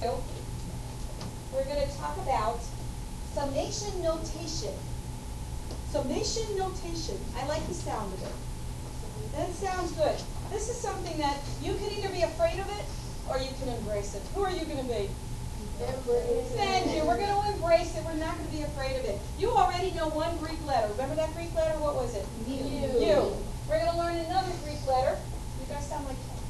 So, we're going to talk about summation notation. Summation notation. I like the sound of it. That sounds good. This is something that you can either be afraid of it or you can embrace it. Who are you going to be? Thank you. We're going to embrace it. We're not going to be afraid of it. You already know one Greek letter. Remember that Greek letter? What was it? U. U. We're going to learn another Greek letter. You guys sound like kids.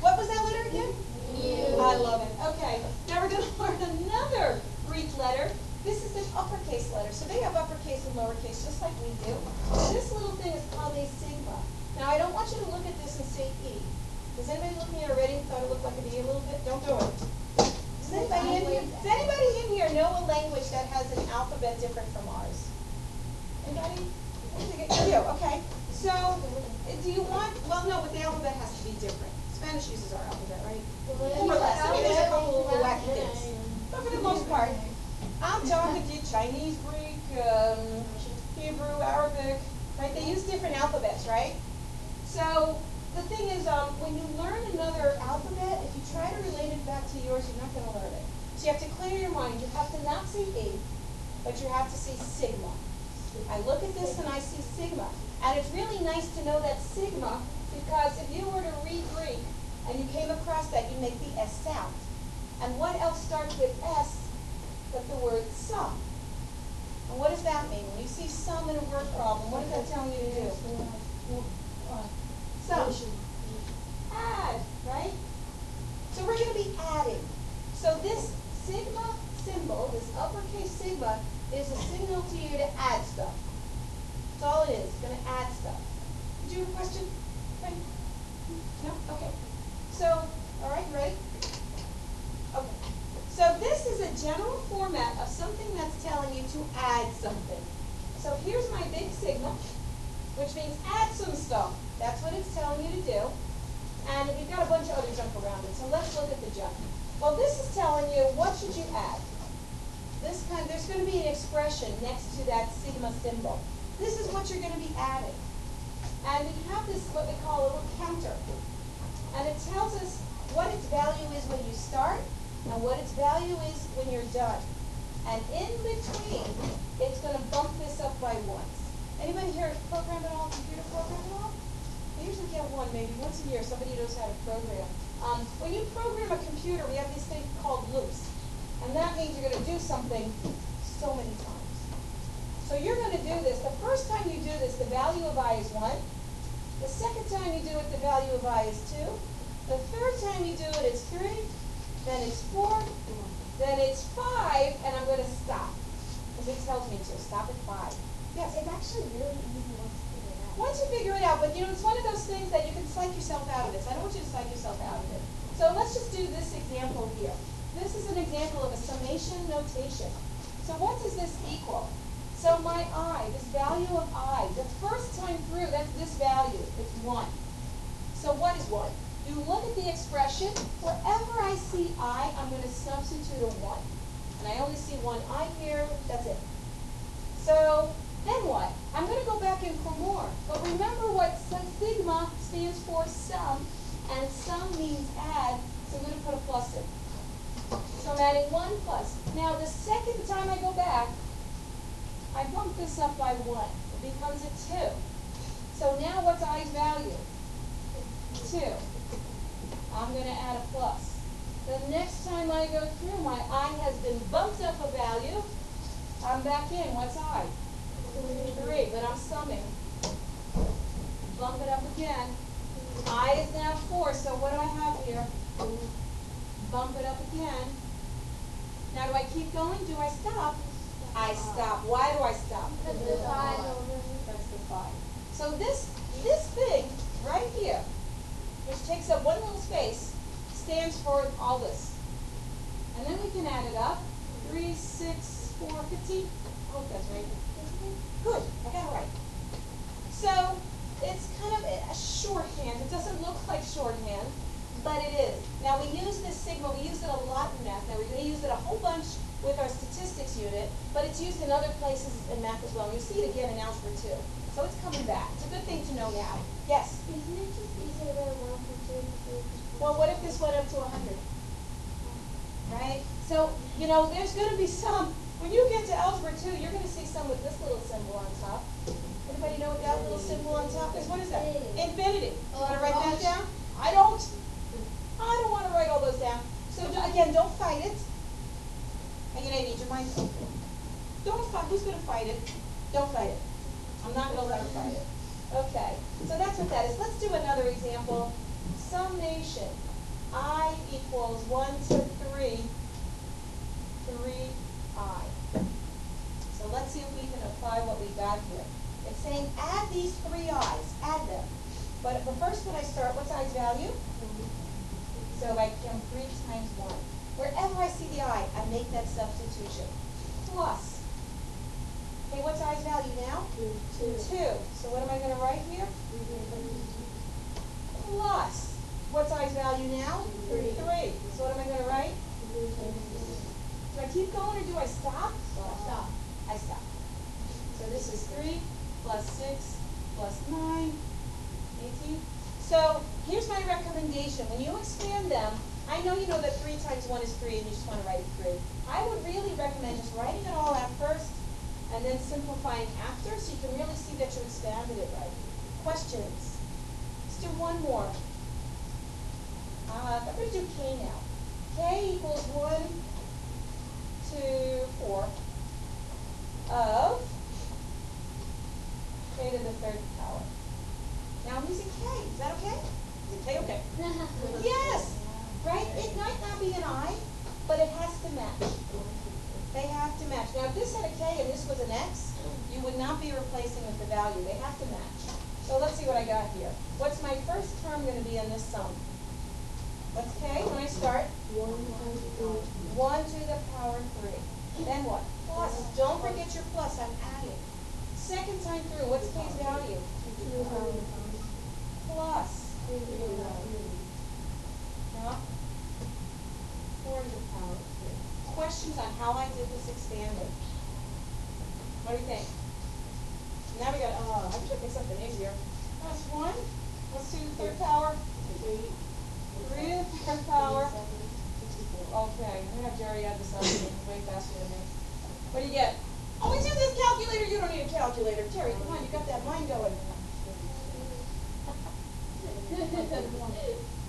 What was that letter again? I love it. Okay. Now we're going to learn another Greek letter. This is an uppercase letter. So they have uppercase and lowercase just like we do. This little thing is called a sigma. Now I don't want you to look at this and say E. Does anybody looking at it already thought it looked like an E a little bit? Don't do it. Does anybody in here, does anybody in here know a language that has an alphabet different from ours? Anybody? Okay. So, do you want, well, no, but the alphabet has to be different. Spanish uses our alphabet, right? More or less. I mean, there's a couple of wacky things. But for the most part, I'm talking to you Chinese, Greek, um, Hebrew, Arabic, right? They use different alphabets, right? So the thing is, um, when you learn another alphabet, if you try to relate it back to yours, you're not going to learn it. So you have to clear your mind. You have to not say E, but you have to say sigma. I look at this and I see sigma. And it's really nice to know that sigma because if you were to read Greek and you came across that, you make the S sound. And what else starts with S but the word sum? And what does that mean? When you see sum in a word problem, what is that telling you to do? Sum. Add, right? So we're going to be adding. So this sigma symbol, this uppercase sigma, is a signal to you to add stuff. That's all it is. It's going to add stuff. Did you have a question? Right? No? Okay. So, all right, you ready? Okay. So this is a general format of something that's telling you to add something. So here's my big sigma, which means add some stuff. That's what it's telling you to do. And we've got a bunch of other junk around it. So let's look at the junk. Well, this is telling you what should you add. This kind, there's going to be an expression next to that sigma symbol. This is what you're going to be adding. And we have this, what we call a little counter. And it tells us what its value is when you start and what its value is when you're done. And in between, it's going to bump this up by once. Anybody here program at all, computer program at all? I usually get one, maybe once a year, somebody knows how to program. Um, when you program a computer, we have this thing called loops. And that means you're going to do something so many times. So you're going to do this. The first time you do this, the value of i is 1. The second time you do it, the value of i is 2. The third time you do it, it's 3. Then it's 4. Then it's 5. And I'm going to stop. Because it tells me to. Stop at 5. Yes? It's actually really easy once you figure it out. Once you figure it out, but you know, it's one of those things that you can psych yourself out of it. So I don't want you to psych yourself out of it. So let's just do this example here. This is an example of a summation notation. So what does this equal? So my i, this value of i, the first time through, that's this value. It's 1. So what is 1? You look at the expression. Wherever I see i, I'm going to substitute a 1. And I only see one i here. That's it. So then what? I'm going to go back in for more. But remember what sigma stands for sum, and sum means add, so I'm going to put a plus in. So I'm adding 1 plus. Now the second time I go back, I bump this up by 1. It becomes a 2. So now what's i's value? 2. I'm going to add a plus. The next time I go through, my i has been bumped up a value. I'm back in. What's i? Three, but I'm summing. Bump it up again. I is now four, so what do I have here? Bump it up again. Now do I keep going? Do I stop? I stop. Why do I stop? Because the five. That's the five. So this this thing right here, which takes up one little space, stands for all this. And then we can add it up. Three, six, four, fifteen. Hope that's right. Good, I got it right. So it's kind of a shorthand. It doesn't look like shorthand, but it is. Now we use this sigma, we use it a lot in math. Now we're going to use it a whole bunch with our statistics unit, but it's used in other places in math as well. You'll see it again in algebra too. So it's coming back. It's a good thing to know now. Yes? Isn't it just easier to one for two? Well, what if this went up to 100? Right? So, you know, there's gonna be some, when you get to algebra two, you're gonna see some with this little symbol on top. Anybody know what that little symbol on top is? What is that? Infinity. You oh, wanna Oh, write that down? I don't. I don't wanna write all those down. So again, don't fight it. Need your mind open. Don't fight, who's gonna fight it? Don't fight it. I'm not gonna let her fight it. Okay, so that's what that is. Let's do another example. Summation. I equals one to three, three I. So let's see if we can apply what we got here. It's saying add these three i's, add them. But the first when I start, what's i's value? So I can three times one. Wherever I see the i, I make that substitution. Plus. Okay, what's i's value now? Two. Two. two. So what am I gonna write here? Plus. What's i's value now? Three. Three. So what am I gonna write? Do I keep going or do I stop? Stop. I stop. So this is three plus six plus nine, eighteen. So here's my recommendation. When you expand them, I know you know that three times one is three and you just want to write three. I would really recommend just writing it all out first and then simplifying after so you can really see that you expanded it right. Questions? Let's do one more. Uh, I'm going to do K now. K equals one, two, four of k to the third power. Now I'm using k. Is that okay? Is it k okay? Yes, right? It might not be an i, but it has to match. They have to match. Now, if this had a k and this was an x, you would not be replacing with the value. They have to match. So let's see what I got here. What's my first term going to be in this sum? What's k when I start? One to the power three. Then what? Plus. Don't forget your plus. I'm adding. Second time through, what's k's value? Plus. questions on how I did this expanding? What do you think? Now we got, uh, I should make something easier. That's one. Let's do the third power. Three. Three to the third power. Okay, I'm going to have Jerry add this up. way faster than me. What do you get? Oh, use this calculator. You don't need a calculator. Terry, come on. You got that mind going.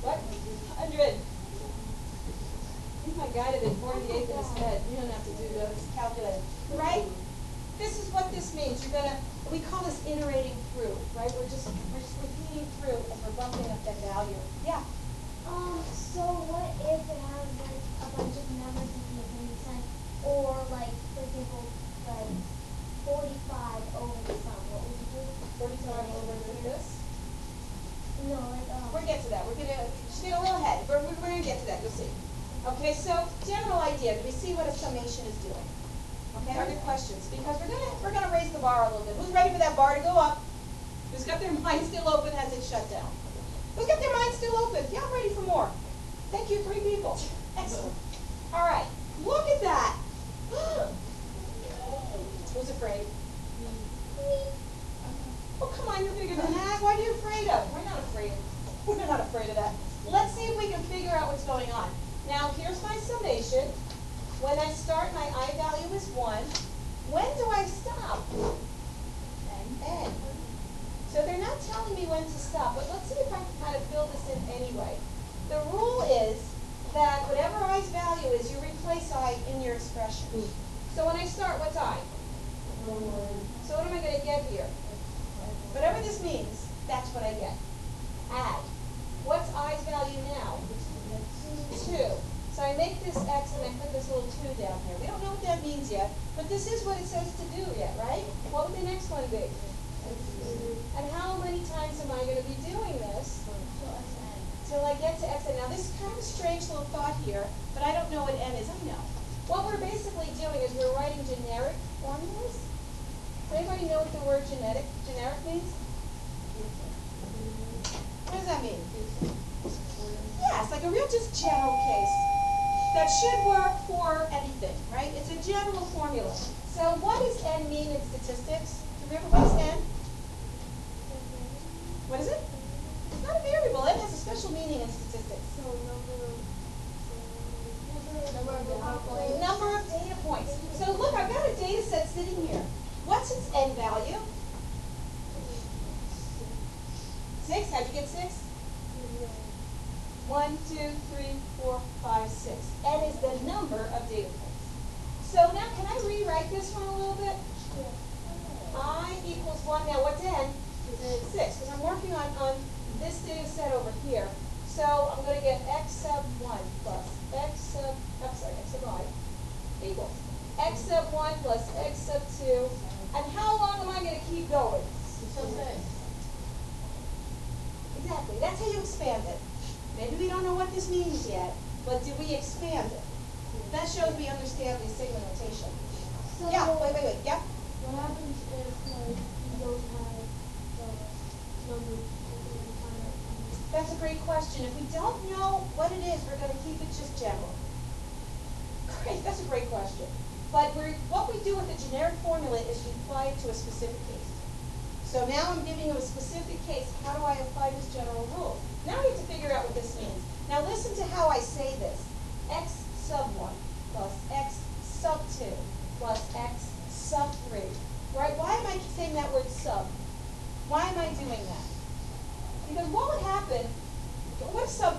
what? 100. I got it forty-eight in his head. You don't have to do those calculated, right? This is what this means. You're gonna, we call this iterating through, right? We're just, we're just repeating through and we're bumping up that value. Yeah. Um, so what if it has like a bunch of numbers in the percent or like, for example, like 45 over the sum? What would you do? 45 over this? No, like, um. We'll get to that. We're gonna, she's to a little ahead. We're, we're gonna get to that. You'll see. Okay, so, general idea, do we see what a summation is doing? Okay, are there questions? Because we're gonna, we're gonna raise the bar a little bit. Who's ready for that bar to go up? Who's got their mind still open, has it shut down? Who's got their mind still open? I'm ready for more. Thank you, three people. Excellent. All right, look at that. Who's afraid? Oh, come on, you're bigger than that. What are you afraid of? We're not afraid. We're not afraid of that. Let's see if we can figure out what's going on. Now, here's my summation. When I start, my I value is one. When do I stop? N. So they're not telling me when to stop, but let's see if I can kind of fill this in anyway. The rule is that whatever i's value is, you replace i in your expression. So when I start, what's i? So what am I going to get here? Whatever this means, that's what I get. Add. What's i's value now? Two. So I make this x and I put this little two down here. We don't know what that means yet, but this is what it says to do yet, right? What would the next one be? And how many times am I going to be doing this till I get to x? Now this is kind of a strange little thought here, but I don't know what n is. I know. What we're basically doing is we're writing generic formulas. Does anybody know what the word genetic, generic means? What does that mean? Yes, like a real just general case that should work for anything, right? It's a general formula. So what does N mean in statistics? Do you remember what is N? What is it? It's not a variable. N has a special meaning in statistics. So number Number of data points. So look, I've got a data set sitting here. What's its n value?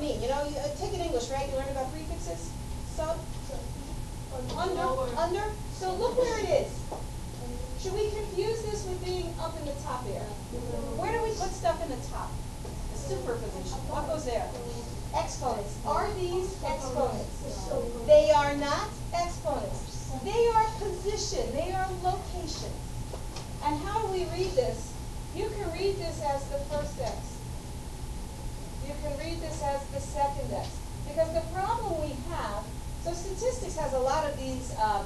Mean? You know, you, uh, take in English, right? You learned about prefixes? Sub? Under? Under? So look where it is. Should we confuse this with being up in the top here? Where do we put stuff in the top? The superposition. What goes there? Exponents. Are these exponents? They are not exponents. They are position. They are location. And how do we read this? You can read this as the first x. Can read this as the second x. Because the problem we have, so statistics has a lot of these um,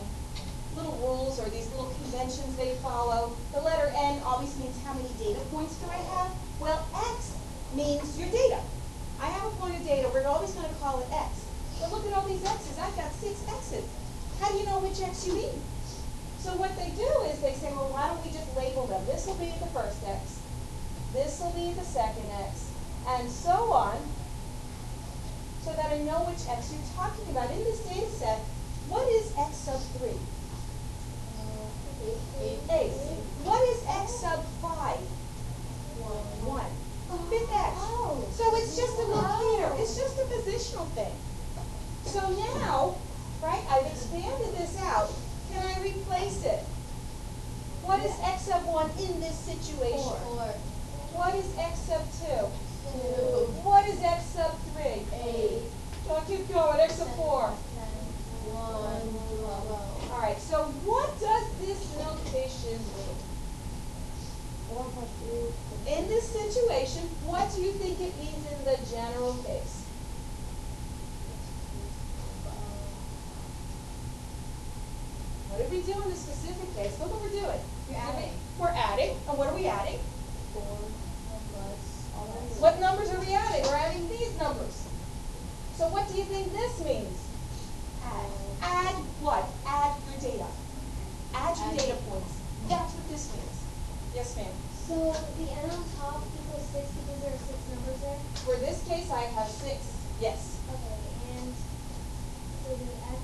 little rules or these little conventions they follow. The letter N always means how many data points do I have? Well, X means your data. I have a point of data, we're always going to call it X. But look at all these X's, I've got six X's. How do you know which X you mean? So what they do is they say, well, why don't we just label them? This will be the first X, this will be the second X, and so on, so that I know which X you're talking about. In this data set, what is X sub three? Eight. What is X sub five? One. Fifth X. So it's just a locator, it's just a positional thing. So now, right, I've expanded this out, can I replace it? What is X sub one in this situation? 4. What is X sub two? What is X sub three? So I keep going, X sub four. 1. All right, so what does this notation mean? In this situation, what do you think it means in the general case? What did we do in the specific case? Look what we're doing. You're adding. We're adding, and what are we adding? What numbers are we adding? We're adding these numbers. So what do you think this means? Add what? Add your data. Add your Add. data points. That's what this means. Yes, ma'am. So the n on top equals six because there are six numbers there? For this case, I have six. Yes. Okay, and so the x,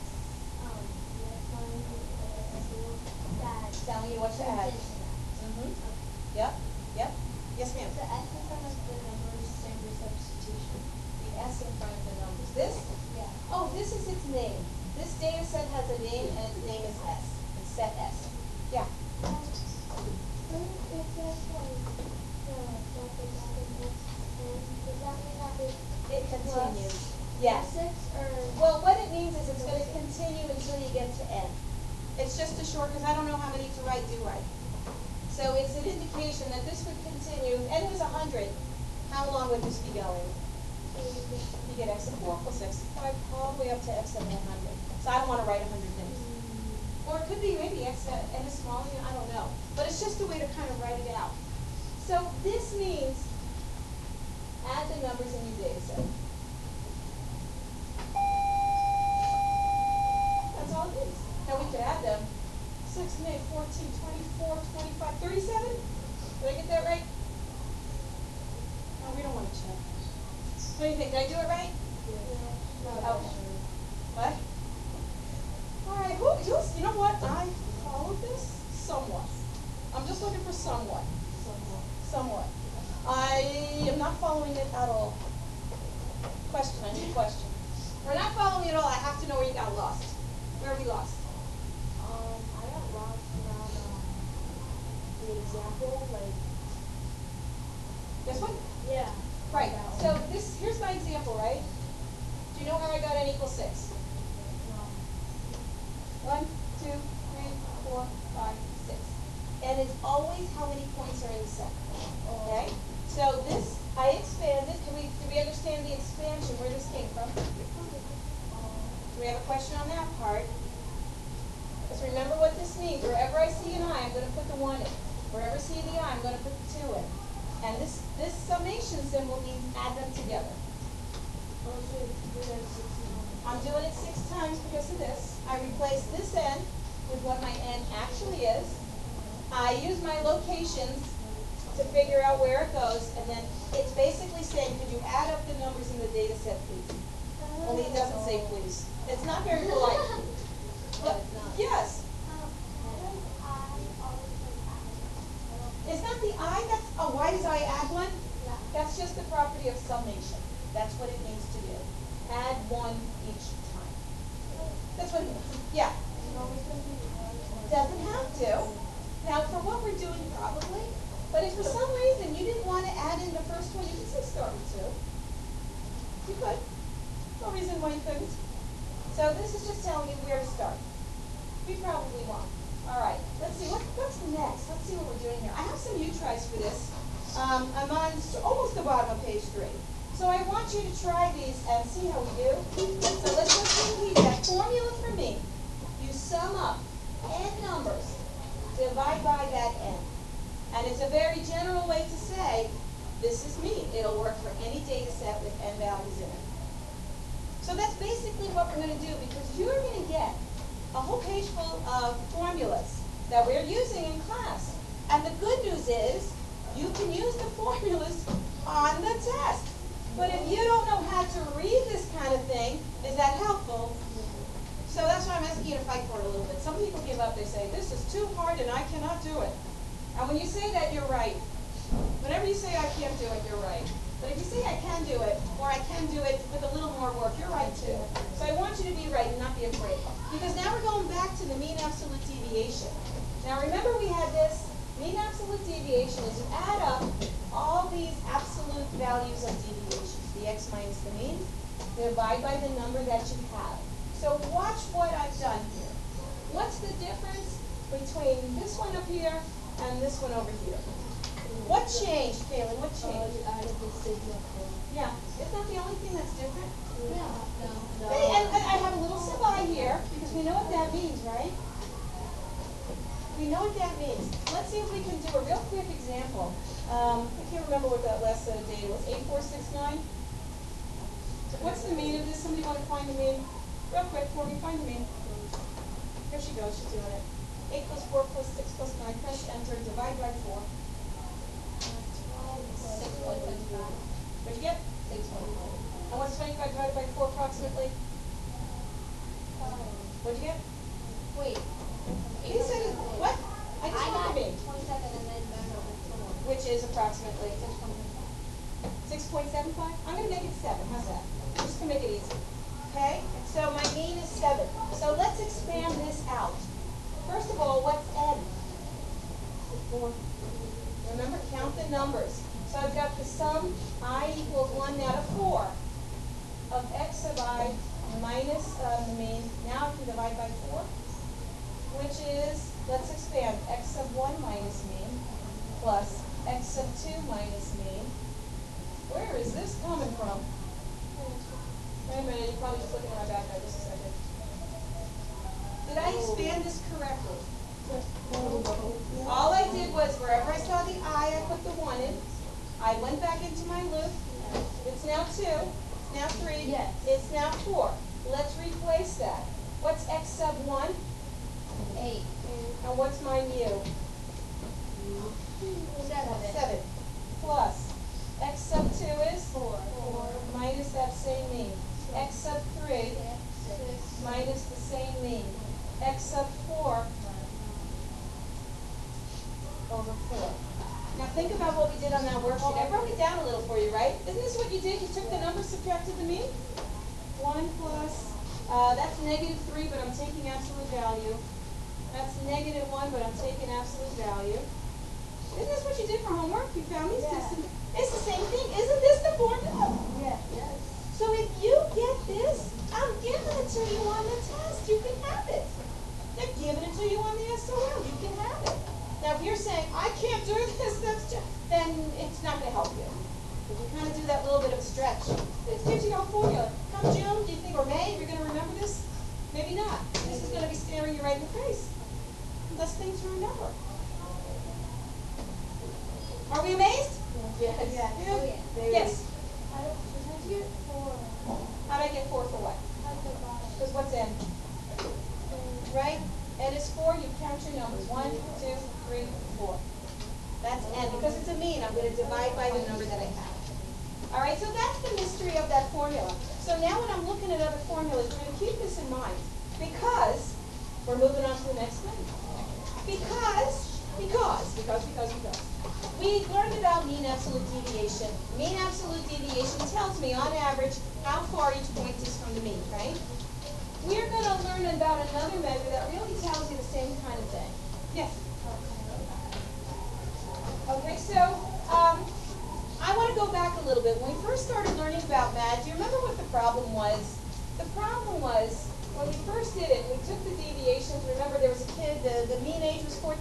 um, the x one, the x that Telling you what to add. into that. Mm-hmm. Okay. Yep. Yep. Yes, ma'am. The S in front of the numbers stand for substitution. The S in front of the numbers. This? Yeah. Oh, this is its name. This data set has a name and its name is S. It's set S. Yeah. Then if that's like, the, that the added x, then does that mean that it It continues. plus Yes. six or? Well, what it means is it's gonna continue until you get to N. It's just a short, because I don't know how many to write, do write. So it's an indication that this would continue, N was a hundred. How long would this be going? You get x of four plus x of five, all the way up to x of one hundred. So I don't wanna write a hundred things. Or it could be maybe x at n is smaller, you know, I don't know. But it's just a way to kind of write it out. So this means add the numbers in your data set. That's all it is. Now we could add them. Six, eight, fourteen, twenty-four, twenty-five, thirty-seven? Did I get that right? No, we don't wanna check. What do you think? Did I do it right? Okay. What? All right, who, who's, you know what? I followed this somewhat? Somewhat. I am not following it at all. Question, I need a question. We're not following it at all, I have to know where you got lost. Where are we lost? Um, I got lost around, um, the example, like, This one? yeah. Right, that so one. this, here's my example, right? Do you know how I got n equals six? No. One, two, three, four, five, six. And it's always how many points are in the set, okay? So this, I expanded, can we, do we understand the expansion, where this came from? Do we have a question on that part? Because remember what this means, wherever I see an I, I'm gonna put the one in. Wherever I see the I, I'm gonna put the two in. And this, this summation symbol means add them together. I'm doing it six times because of this. I replace this n with what my n actually is. I use my locations to figure out where it goes, and then it's basically saying, could you add up the numbers in the data set, please? Only it doesn't say please. It's not very polite. But, yes, it's not the I, that's, oh, why does I add one? That's just the property of summation. That's what it means to do. Add one. Yeah. Doesn't have to. Now, for what we're doing, probably. But if for some reason you didn't want to add in the first one, you could still start with two. You could. No reason why you couldn't. So this is just telling you where to start. We probably won't. All right. Let's see. What, what's next? Let's see what we're doing here. I have some U tries for this. Um, I'm on almost the bottom of page three. So I want you to try these and see how we do. So let's just repeat that formula for me. You sum up n numbers, divide by that n. And it's a very general way to say, this is me. It'll work for any data set with n values in it. So that's basically what we're gonna do, because you're gonna get a whole page full of formulas that we're using in class. And the good news is, you can use the formulas on the test. But if you don't know how to read this kind of thing, is that helpful? So that's why I'm asking you to fight for it a little bit. Some people give up, they say, this is too hard and I cannot do it. And when you say that, you're right. Whenever you say I can't do it, you're right. But if you say I can do it, or I can do it with a little more work, you're right too. So I want you to be right and not be afraid. Because now we're going back to the mean absolute deviation. Now remember we had this, mean absolute deviation is you add up all these absolute values of deviations, the x minus the mean, divide by the number that you have. So watch what I've done here. What's the difference between this one up here and this one over here? What changed, Kaylee? What Oh, changed? you the sigma for. Yeah, isn't that the only thing that's different? No. No. Hey, and, and I have a little semi here, because we know what that means, right? We know what that means. Let's see if we can do a real quick example. Um, I can't remember what that last set of data was, eight, four, six, nine? What's the mean of this? Somebody wanna find the mean? Real quick, for me, find the mean. Here she goes, she's doing it. Eight plus four plus six plus nine, press enter, divide by four. Six point twenty-five. What'd you get? Six point five. And what's twenty-five divided by four approximately? What'd you get? Wait. He said, what? I just want the mean. twenty-seven and then back over to one. Which is approximately Six point five. six point seven five? I'm gonna make it seven, how's that? Just to make it easy. Okay, so my mean is seven. So let's expand this out. First of all, what's n? Four. Remember, count the numbers. So I've got the sum, i equals one now to four, of x of i minus, uh, the mean. Now I can divide by four, which is, let's expand, x of one minus mean plus x of two minus mean. Where is this coming from? Wait a minute, you're probably just looking at my back there just a second. Did I expand this correctly? All I did was wherever I saw the I, I put the 1 in. I went back into my loop. It's now 2. It's now 3. Yes. It's now 4. Let's replace that. What's x sub 1? 8. And what's my mu? 7. 7. Minus the same mean. X sub four over four. Now think about what we did on that worksheet. I broke it down a little for you, right? Isn't this what you did? You took the number, subtracted the mean? One plus, uh, that's negative three, but I'm taking absolute value. That's negative one, but I'm taking absolute value. Isn't this what you did for homework? You found these Yeah. distances. It's the same thing. Isn't this the formula? Yeah. Yes. So if you get this, I'm giving it to you on the test. You can have it. They're giving it to you on the SOL. You can have it. Now, if you're saying, I can't do this, that's just, then it's not going to help you. If you kind of do that little bit of stretch, it gives you no formula. Come June, do you think, or May, you're going to remember this? Maybe not. This is going to be staring you right in the face. Less things to remember. Are we amazed? Yes. Oh, yeah. Yes. How did, how'd you get four How'd I get four for what? Because what's n? right? N is four, you count your numbers. One, two, three, four. That's N. Because it's a mean, I'm going to divide by the number that I have. All right, so that's the mystery of that formula. So now when I'm looking at other formulas, we're going to keep this in mind. Because, we're moving on to the next one. Because, because, because, because, because. We learned about mean absolute deviation. Mean absolute deviation tells me, on average, how far each point is from the mean, right? We're going to learn about another measure that really tells you the same kind of thing. Yes? Okay, so um, I want to go back a little bit. When we first started learning about MAD, do you remember what the problem was? The problem was when we first did it, we took the deviations. Remember, there was a kid, the, the mean age was 14.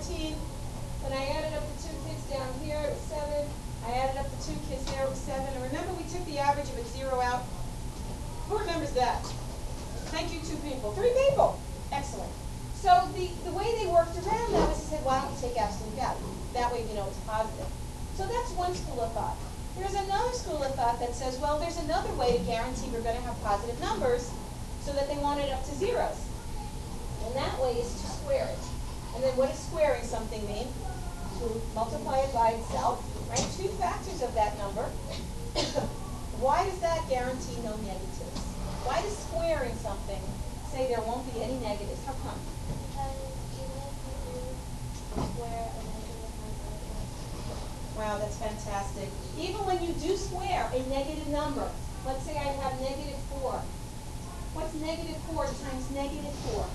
Then I added up the two kids down here, it was 7. I added up the two kids there, it was 7. And remember, we took the average of it, zero out. Who remembers that? Thank you, two people. Three people. Excellent. So the, the way they worked around that was they said, why don't we take absolute value? That way we know it's positive. So that's one school of thought. There's another school of thought that says, well, there's another way to guarantee we're going to have positive numbers so that they want it up to zeros. And that way is to square it. And then what does squaring something mean? To multiply it by itself, right? Two factors of that number. Why does that guarantee no negatives? Why does squaring something say there won't be any negatives? How come? Because even if you do square a negative number, Wow, that's fantastic. Even when you do square a negative number, let's say I have negative four. What's negative four times negative four?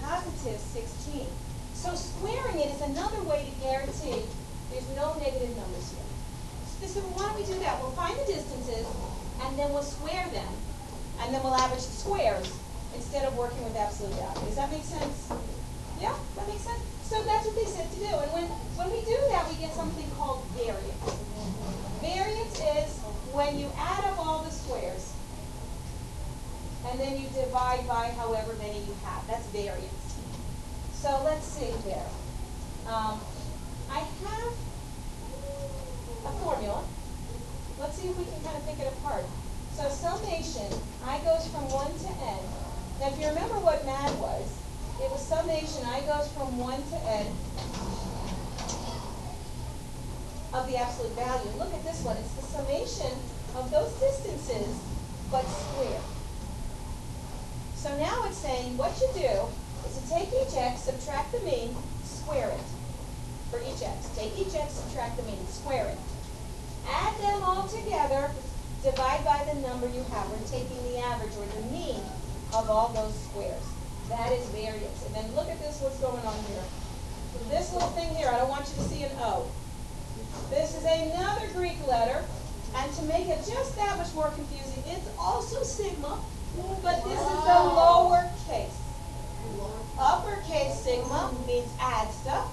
Positive sixteen. So squaring it is another way to guarantee there's no negative numbers here. So why don't we do that? We'll find the distances, and then we'll square them, and then we'll average the squares instead of working with absolute value. Does that make sense? Yeah, that makes sense. So that's what they said to do. And when, when we do that, we get something called variance. Variance is when you add up all the squares, and then you divide by however many you have. That's variance. So let's see here. Um, I have a formula. Let's see if we can kind of pick it apart. So summation, I goes from 1 to n. Now if you remember what MAD was, it was summation, I goes from 1 to n of the absolute value. Look at this one, it's the summation of those distances, but squared. So now it's saying what you do is to take each x, subtract the mean, square it for each x. Take each x, subtract the mean, square it. Add them all together, divide by the number you have. We're taking the average or the mean of all those squares. That is variance. And then look at this, what's going on here. This little thing here, I don't want you to see an O. This is another Greek letter, and to make it just that much more confusing, it's also sigma, but this is the lowercase. Uppercase sigma means add stuff.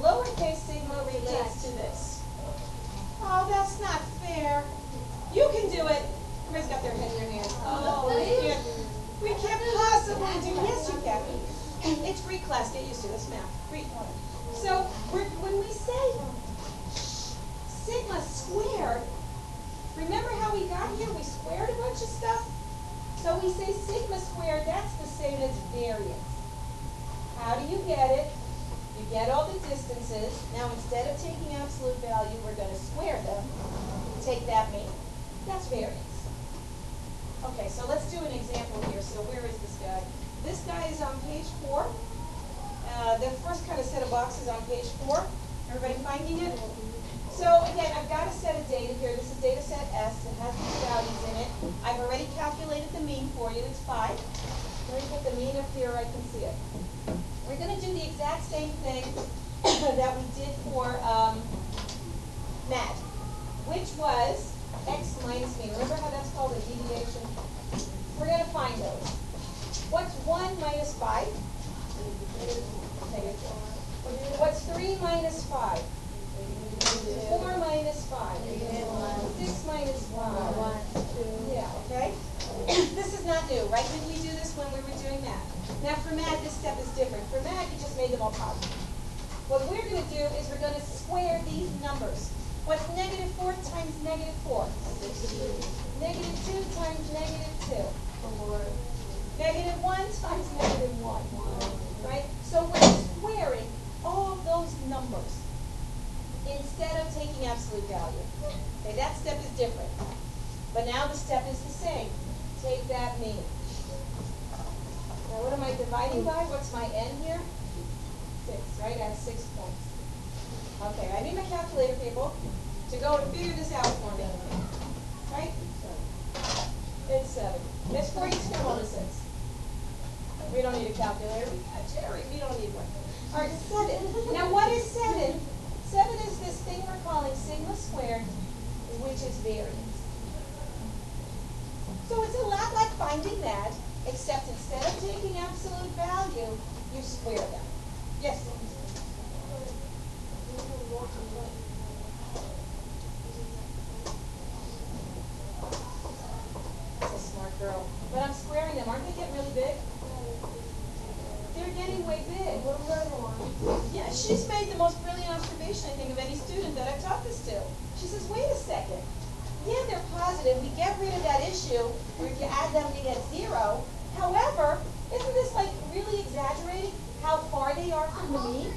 Lowercase sigma relates to this. Oh, that's not fair. Do it. Everybody's got their head in their hands. Oh, oh we can't, we can't possibly do, yes, you can. It's Greek class, get used to this math, Greek. So, when we say sigma squared, remember how we got here? We squared a bunch of stuff? So we say sigma squared, that's the same as variance. How do you get it? You get all the distances. Now instead of taking absolute value, we're going to square them. Take that mean. That's variance. Okay, so let's do an example here. So where is this guy? This guy is on page four. Uh, the first kind of set of boxes on page four. Everybody finding it? So again, I've got a set of data here. This is data set S. It has these values in it. I've already calculated the mean for you. It's five. Let me put the mean up here. I can see it. We're going to do the exact same thing that we did for um, which was Remember how that's called a deviation? We're going to find those. What's 1 minus 5? Negative 4. What's 3 minus 5? 4 minus 5. 6 minus 1. Yeah, okay? this is not new, right? Didn't we do this when we were doing MAD? Now for MAD, this step is different. For MAD, you just made them all positive. What we're going to do is we're going to square these numbers. What's negative 4 times negative 4? Negative 2 times negative 2. Negative 1 times negative 1. Right? So we're squaring all of those numbers instead of taking absolute value. Okay, that step is different. But now the step is the same. Take that mean. Now what am I dividing by? What's my n here? Six, right? I have six points. Okay, I need my calculator, people, to go and figure this out for me. Right? It's seven. That's forty-two on the six. We don't need a calculator. We got Jerry. We don't need one. All right, seven. Now what is seven? Seven is this thing we're calling sigma squared, which is variance. So it's a lot like finding that, except instead of taking absolute value, you square them. Yes? That's a smart girl. But I'm squaring them. Aren't they getting really big? They're getting way big. Yeah, she's made the most brilliant observation, I think, of any student that I've taught this to. She says, wait a second. Yeah, they're positive. We get rid of that issue where if you add them, you get zero. However, isn't this like really exaggerating how far they are from the mean?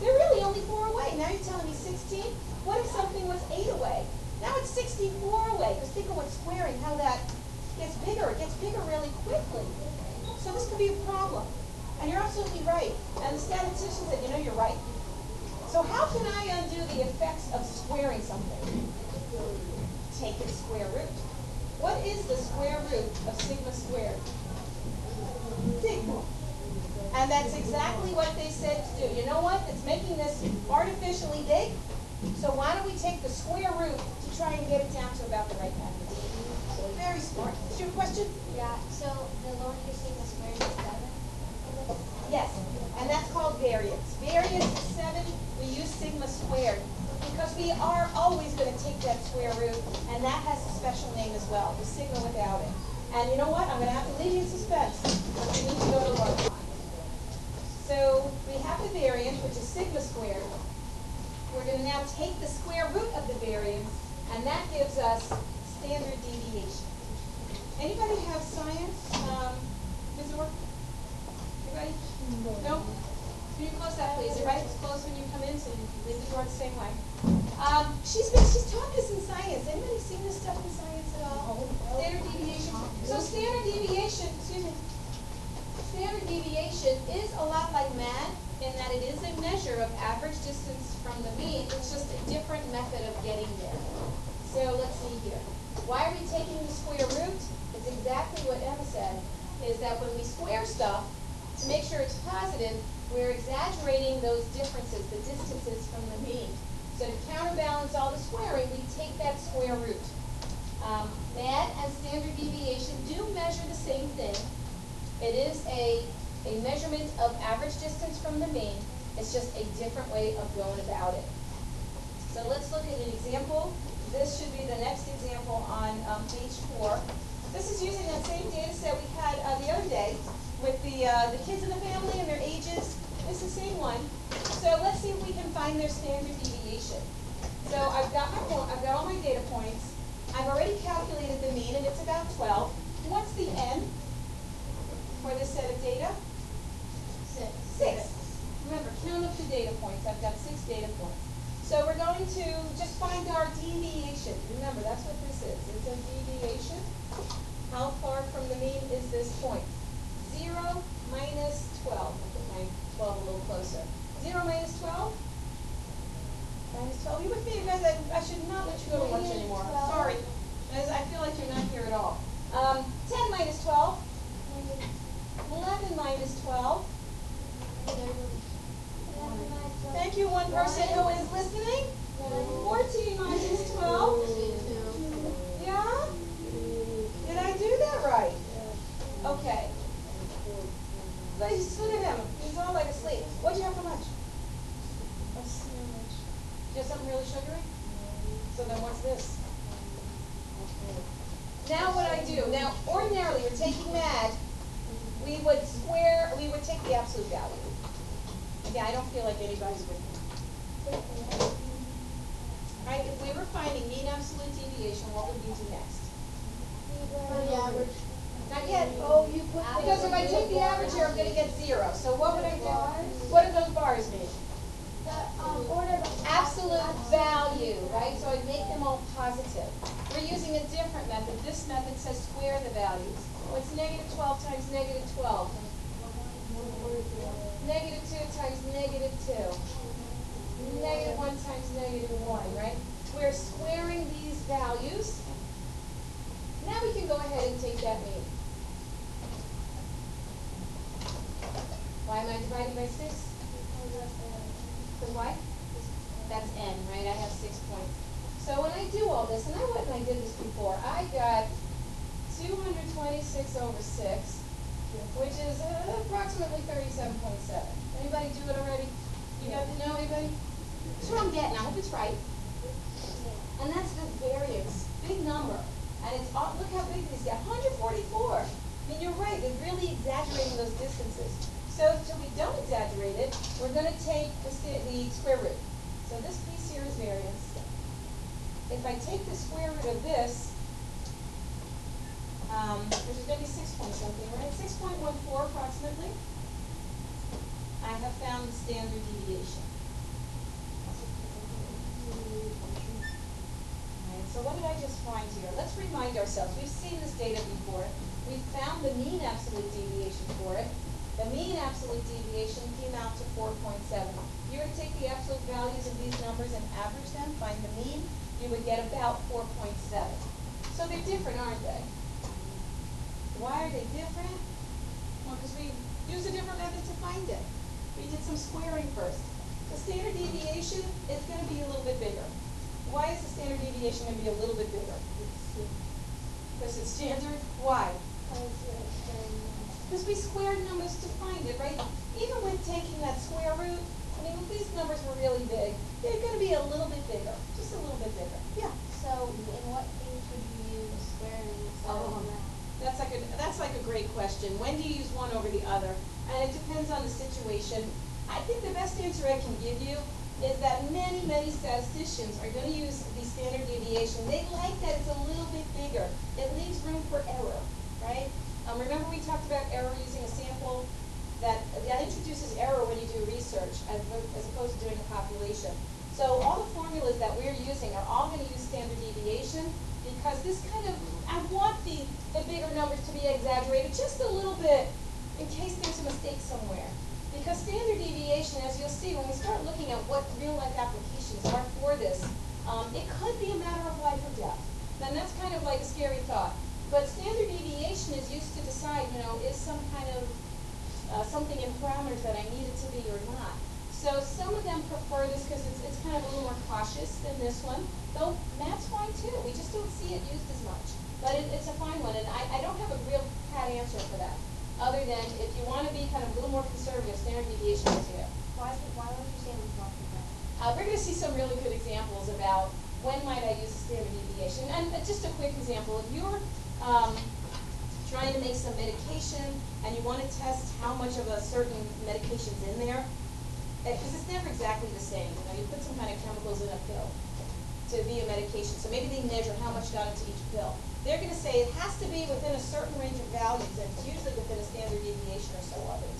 They're really only four away. Now you're telling me 16? What if something was eight away? Now it's 64 away. Because think of what squaring, how that gets bigger. It gets bigger really quickly. So this could be a problem. And you're absolutely right. And the statistician said, you know, you're right. So how can I undo the effects of squaring something? Take its square root. What is the square root of sigma squared? Sigma. And that's exactly what they said to do. You know what? It's making this artificially big. So why don't we take the square root to try and get it down to about the right magnitude? Very smart. Did you have a question? Yeah, so the lowercase sigma squared is seven? Yes, and that's called variance. Variance is seven, we use sigma squared, because we are always gonna take that square root, and that has a special name as well, the sigma without it. And you know what, I'm gonna have to leave you in suspense, because we need to go to work. So, we have the variance, which is sigma squared. We're gonna now take the square root of the variance, and that gives us standard deviation. Anybody have science, um, Ms. Orr? Anybody? No? Can you close that, please? Everybody close when you come in, so you can leave the door the same way. Um, she's been, she's taught this in science. Anybody seen this stuff in science at all? Standard deviation. So standard deviation, excuse me. Standard deviation is a lot like MAD in that it is a measure of average distance from the mean. It's just a different method of getting there. So let's see here. Why are we taking the square root? It's exactly what Emma said, is that when we square stuff, to make sure it's positive, we're exaggerating those differences, the distances from the mean. So to counterbalance all the squaring, we take that square root. Um, MAD and standard deviation do measure the same thing. It is a, a measurement of average distance from the mean. It's just a different way of going about it. So let's look at an example. This should be the next example on um, page four. This is using that same data set we had uh, the other day with the, uh, the kids in the family and their ages. It's the same one. So let's see if we can find their standard deviation. So I've got my I've got all my data points. I've already calculated the mean, and it's about 12. What's the n for this set of data? Six. Six. Remember, count up the data points. I've got six data points. So we're going to just find our deviation. Remember, that's what this is. It's a deviation. How far from the mean is this point? 0 minus 12. I'll put my 12 a little closer. 0 minus 12? So you with me, you guys, I, I should not let you go to lunch anymore. Zero, so what would I do? What do those bars mean? The, um, order of. Absolute value, right, so I make them all positive. We're using a different method, this method says square the values. What's negative twelve times negative twelve? Negative two times negative two. Negative one times negative one, right? We're squaring these values. Now we can go ahead and take that mean. Dividing by six? The what? That's n, right? I have six points. So when I do all this, and I went and I did this before, I got two hundred twenty-six over six, which is uh, approximately thirty-seven point seven. Anybody do it already? You got to know anybody? That's what I'm getting, I hope it's right. And that's the variance, big number. And it's, look how big these get, hundred forty-four. I mean, you're right, they're really exaggerating those distances. Don't exaggerate it, we're gonna take the, the square root. So this piece here is variance. If I take the square root of this, um, which is gonna be six point something, right? Six point one four approximately. I have found the standard deviation. Alright, so what did I just find here? Let's remind ourselves, we've seen this data before. We found the mean absolute deviation for it. The mean absolute deviation came out to four point seven. If you were to take the absolute values of these numbers and average them, find the mean, you would get about four point seven. So they're different, aren't they? Why are they different? Well, because we use a different method to find it. We did some squaring first. The standard deviation is gonna be a little bit bigger. Why is the standard deviation gonna be a little bit bigger? Because it's standard, why? Because we squared numbers to find it, right? Even with taking that square root, I mean, if these numbers were really big, they're gonna be a little bit bigger, just a little bit bigger. Yeah. So, in what case would you use squaring instead Oh. That's like a, that's like a great question. When do you use one over the other? And it depends on the situation. I think the best answer I can give you is that many, many statisticians are gonna use the standard deviation. They like that it's a little bit bigger. It leaves room for error, right? Um, remember we talked about error using a sample? That, that introduces error when you do research as, as opposed to doing a population. So all the formulas that we're using are all gonna use standard deviation because this kind of, I want the, the bigger numbers to be exaggerated just a little bit in case there's a mistake somewhere. Because standard deviation, as you'll see, when we start looking at what real life applications are for this, um, it could be a matter of life or death. Then that's kind of like a scary thought. But standard deviation is used to decide, you know, is some kind of uh, something in parameters that I need it to be or not. So some of them prefer this because it's, it's kind of a little more cautious than this one, though math's fine too. We just don't see it used as much. But it, it's a fine one, and I, I don't have a real pat answer for that, other than if you want to be kind of a little more conservative, standard deviation is here. Why, why don't you say it was more correct? Uh, we're going to see some really good examples about when might I use a standard deviation. And uh, just a quick example, if you're um, trying to make some medication and you want to test how much of a certain medication's in there, because it's never exactly the same. You know, you put some kind of chemicals in a pill to be a medication, so maybe they measure how much got into each pill. They're going to say it has to be within a certain range of values, and it's usually within a standard deviation or so of it.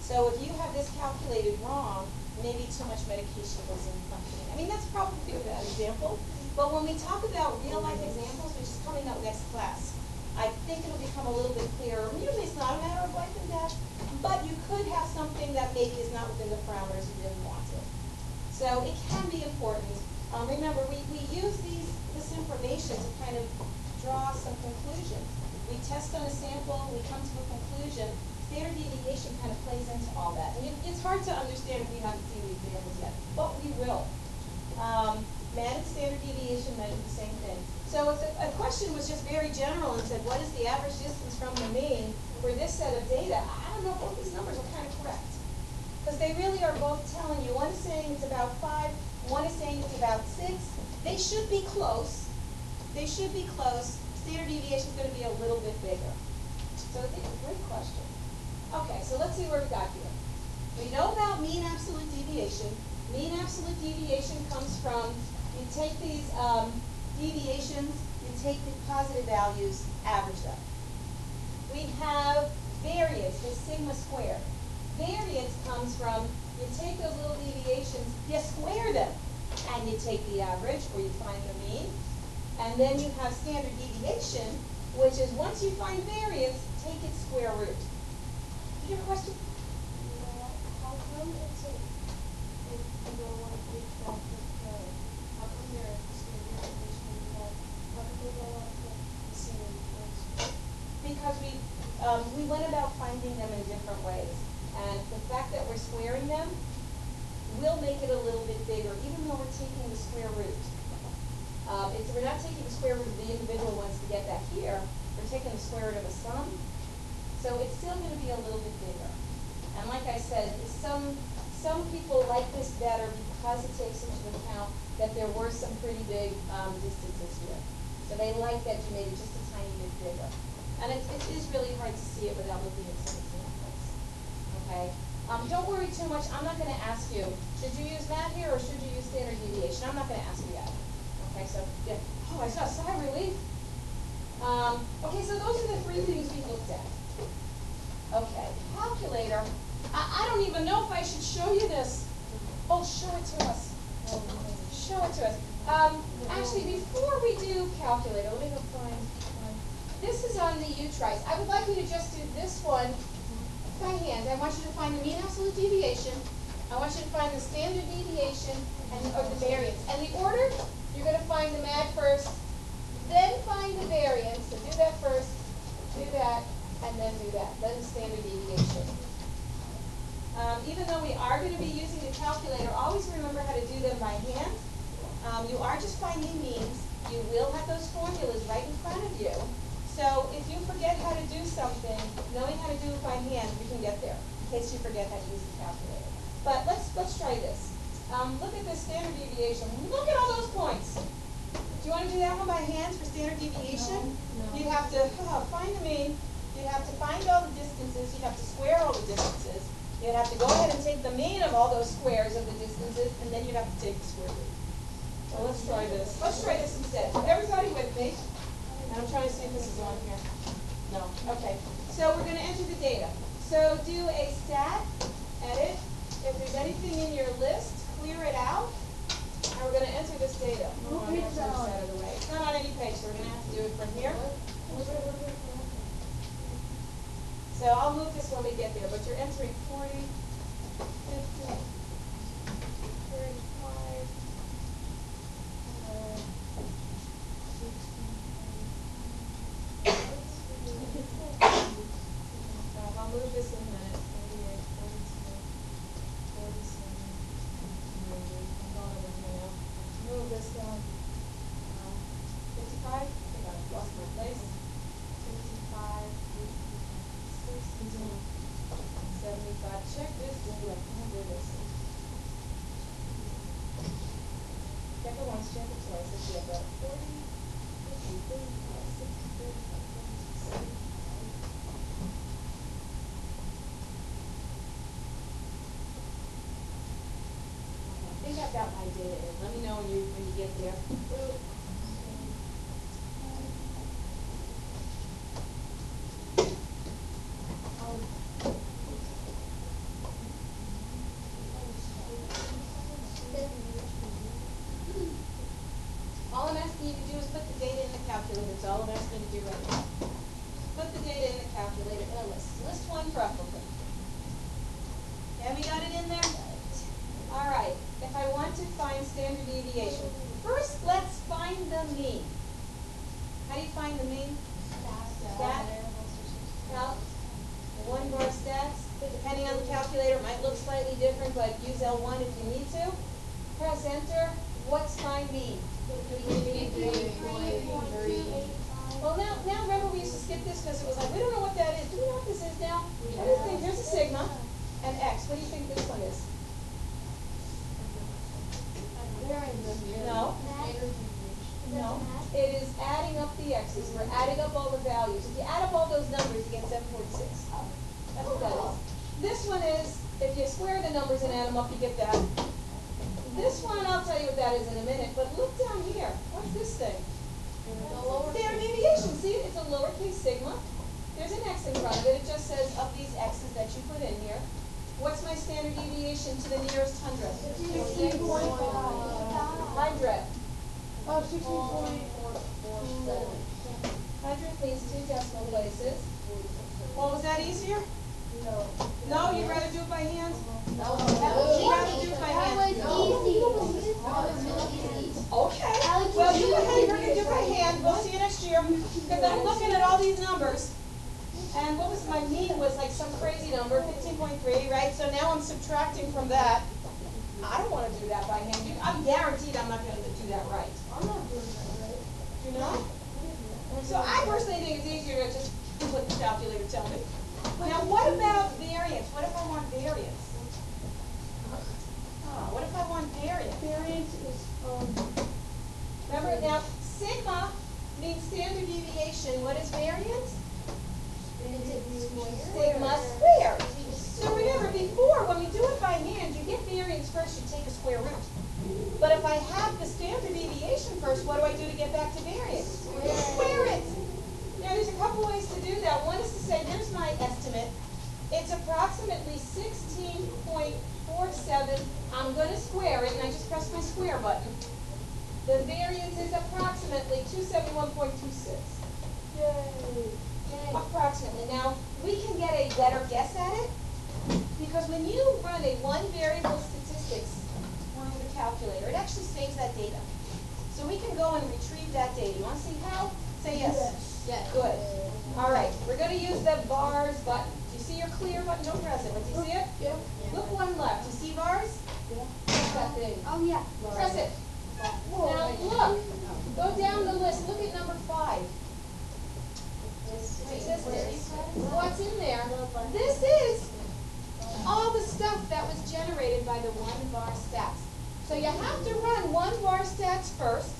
So if you have this calculated wrong, maybe too much medication goes in functioning. I mean, that's probably a bad example. But when we talk about real life examples, which is coming up next class, I think it'll become a little bit clearer. Usually it's not a matter of life and death, but you could have something that maybe is not within the parameters you really wanted. So it can be important. Um, remember, we, we use these, this information to kind of draw some conclusions. We test on a sample, we come to a conclusion. Standard deviation kind of plays into all that. And it, it's hard to understand if we haven't seen the examples yet, but we will. Um, MAD and standard deviation measure the same thing. So if a, question was just very general and said, what is the average distance from the mean for this set of data, I don't know if both these numbers are kind of correct. Because they really are both telling you, one is saying it's about five, one is saying it's about six. They should be close. They should be close. Standard deviation is going to be a little bit bigger. So I think a great question. Okay, so let's see where we got here. We know about mean absolute deviation. Mean absolute deviation comes from, you take these um, deviations, you take the positive values, average them. We have variance, the sigma squared. Variance comes from, you take those little deviations, you square them, and you take the average, or you find the mean. And then you have standard deviation, which is once you find variance, take its square root. You have a question? How come it's a, if you don't want to take that with the, how come there is the standard deviation that, how come they don't want to put the same ones? Because we, um, we went about finding them in different ways. And the fact that we're squaring them will make it a little bit bigger, even though we're taking the square root. Um, we're not taking the square root of the individual ones to get that here, we're taking the square root of a sum. So it's still gonna be a little bit bigger. And like I said, some, some people like this better because it takes into account that there were some pretty big, um, distances here. So they like that you made it just a tiny bit bigger. And it, it is really hard to see it without looking at some examples. Okay? Um, don't worry too much, I'm not gonna ask you, should you use that here or should you use standard deviation? I'm not gonna ask you that. Okay, so, yeah, oh, I saw sigh relief. Um, okay, so those are the three things we looked at. Okay, calculator, I, I don't even know if I should show you this. Oh, show it to us. Show it to us. Um, actually, before we do calculator, let me go find. This is on the U-Trice. I would like you to just do this one by hand. I want you to find the mean absolute deviation. I want you to find the standard deviation and, or the variance. And the order, you're gonna find the MAD first, then find the variance. So do that first, do that, and then do that. Then the standard deviation. Um, even though we are gonna be using the calculator, always remember how to do them by hand. Um, you are just finding means. You will have those formulas right in front of you. So if you forget how to do something, knowing how to do it by hand, you can get there, in case you forget how to use the calculator. But let's, let's try this. Um, look at this standard deviation. Look at all those points. Do you want to do that one by hand for standard deviation? No, no. You have to uh, find the mean, You'd have to find all the distances, You'd have to square all the distances. You'd have to go ahead and take the mean of all those squares of the distances, and then you'd have to take the square root. So let's try this. Let's try this instead. Everybody with me? And I'm trying to see if this is on here. No. Okay. So we're going to enter the data. So do a stat edit. If there's anything in your list, clear it out. And we're going to enter this data. Oh, I'm going to set. It's not on any page, so we're going to have to do it from here. So I'll move this when we get there, but you're entering 40, 50. You, when you get there. All I'm asking you to do is put the data in the calculator, that's all I'm asking you to do right now. Put the data in the calculator in a list, list one preferably. Have we got it in there? All right, if I want to find standard deviation, first let's find calculator, it might look slightly different, but use L one if you need to. Press enter, what's my mean? Well, now, now remember we used to skip this because it was like, we don't know what that is. Do we know what this is now? What do you think? Here's a sigma and x. What do you think this one is? No? No. It is adding up the x's. We're adding up all the values. If you add up all those numbers, you get seven point six. That's what that is. This one is, if you square the numbers and add them up, you get that. This one, I'll tell you what that is in a minute, but look down here. What's this thing? Standard deviation, see, it's a lowercase sigma. There's an x in front of it, it just says of these x's that you put in here. What's my standard deviation to the nearest hundredth? Sixteen point five. Hundredth. Oh, sixteen point. Hundredth means two decimal places. Well, was that easier? No. No, you'd rather do it by hand? No. You'd rather do it by hand? Okay, well, you go ahead, you're gonna do it by hand, we'll see you next year, because I'm looking at all these numbers. And what was, my mean was like some crazy number, fifteen point three, right, so now I'm subtracting from that. I don't wanna do that by hand, I'm guaranteed I'm not gonna do that right. I'm not doing that right. You know? So I personally think it's easier to just do what the calculator tell me. Now, what about variance? What if I want variance? Ah, what if I want variance? Variance is, um, Remember now, sigma means standard deviation. What is variance? Sigma squared. So remember, before, when we do it by hand, you get variance first, you take a square root. But if I have the standard deviation first, what do I do to get back to variance? Square it. Now, there's a couple ways to do that. One is to say, here's my estimate. It's approximately sixteen point four seven. I'm gonna square it, and I just press my square button. The variance is approximately two seventy-one point two six. yay. Approximately. Now, we can get a better guess at it, because when you run a one variable statistics through the calculator, it actually saves that data. So we can go and retrieve that data. You wanna see how? Say yes. Yes. Good. All right, we're gonna use the VARS button. See your clear button? Don't press it, but do you see it? Yep. Look one left. You see VARS? Press that thing. Oh, yeah. Press it. Now, look, go down the list, look at number five. What's in there? This is all the stuff that was generated by the one var stats. So you have to run one var stats first,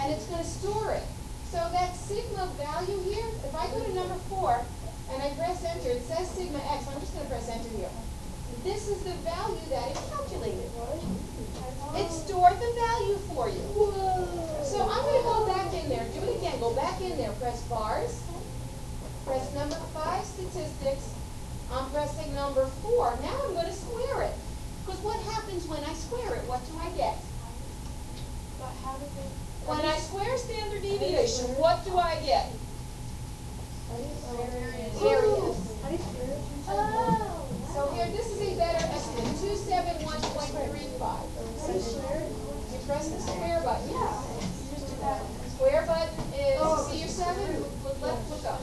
and it's gonna store it. So that sigma value here, if I go to number four, and I press enter, it says sigma x, I'm just gonna press enter here. This is the value that it calculated. It stored the value for you. So I'm gonna go back in there, do it again, go back in there, press VARS, press number five statistics, I'm pressing number four, now I'm gonna square it. Because what happens when I square it, what do I get? But how did they? When I square standard deviation, what do I get? Variance. Variance. You? Oh. So here, this is a better estimate, two seven one point three five. How do you square? You press the square button. That. Square button is, Oh. see your seven, look left, look up.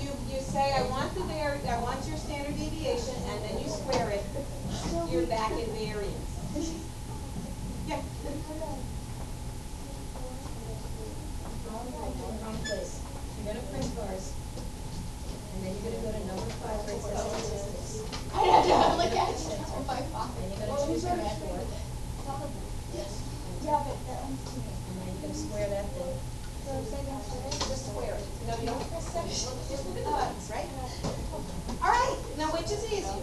You, you say, I want the var, I want your standard deviation, and then you square it, you're back in variance. Yeah. You're gonna press VARS, and then you're gonna go to number five. I had to look at it. Oh, my. And you're gonna choose your network, Yeah, but that one's too and then you're gonna square that thing. So? Just square it. No, you don't press seven, just look at the buttons, right? All right, now which is easier?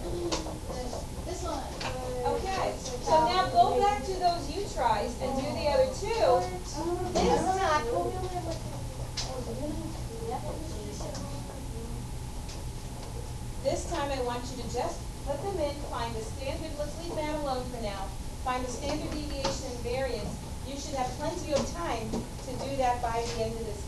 This one. Okay, so now go back to those U tries and do the other two. This time, this time I want you to just put them in, find the standard, let's leave that alone for now. Find the standard deviation and variance. You should have plenty of time to do that by the end of this